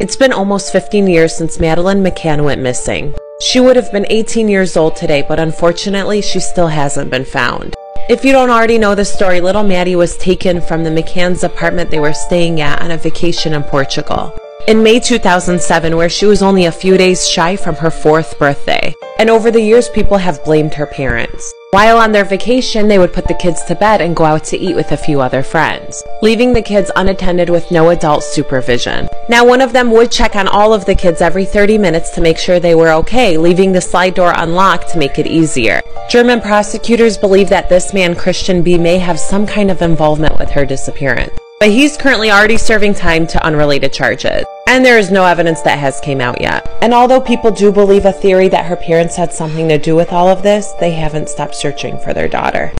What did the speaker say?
It's been almost 15 years since Madeleine McCann went missing. She would have been 18 years old today, but unfortunately, she still hasn't been found. If you don't already know the story, little Maddie was taken from the McCann's apartment they were staying at on a vacation in Portugal. In May 2007, where she was only a few days shy from her fourth birthday. And over the years, people have blamed her parents. While on their vacation, they would put the kids to bed and go out to eat with a few other friends, leaving the kids unattended with no adult supervision. Now, one of them would check on all of the kids every 30 minutes to make sure they were okay, leaving the slide door unlocked to make it easier. German prosecutors believe that this man, Christian B., may have some kind of involvement with her disappearance. But he's currently already serving time to unrelated charges. And there is no evidence that has came out yet. And although people do believe a theory that her parents had something to do with all of this, they haven't stopped searching for their daughter.